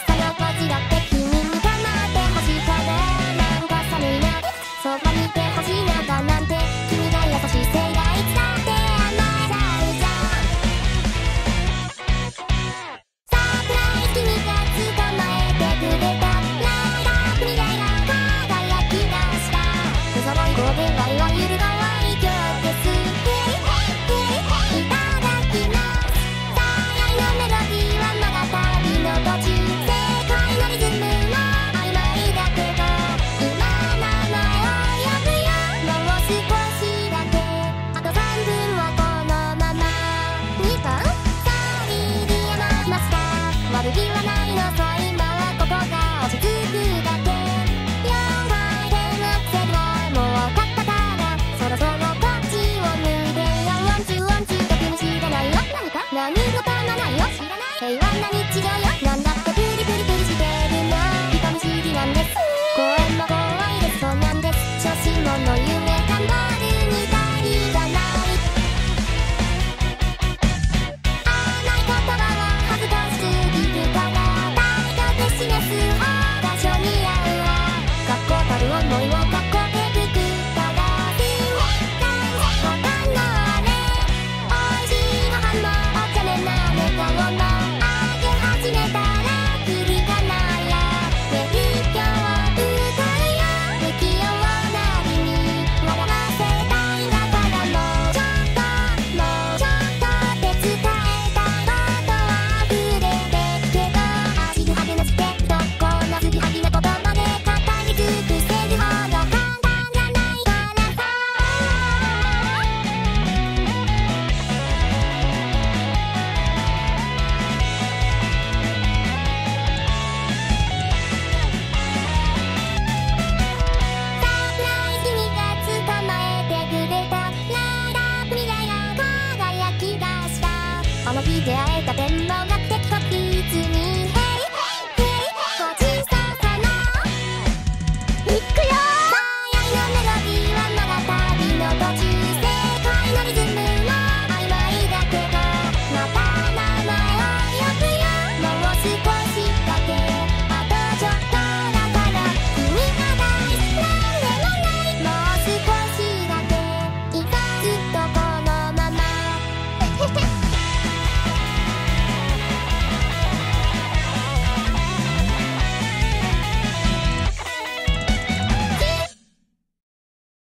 Hasta la próxima. なよ。んだってプリプリプリしてるな。理科みなんです。公園も怖いです。そうなんです。小心もの夢。の日出会えた天文学的確率に